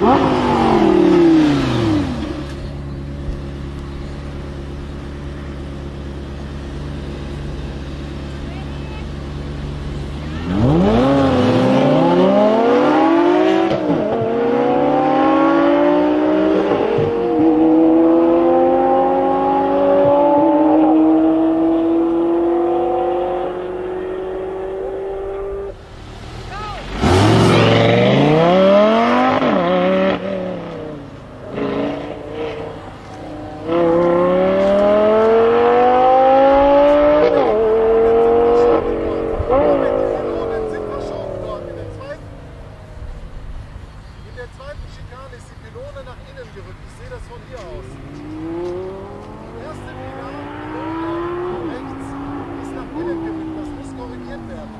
Oh! der zweiten Schikane ist die Pylone nach innen gerückt. Ich sehe das von hier aus. Die erste Pylone rechts, ist nach innen gerückt. Das muss korrigiert werden.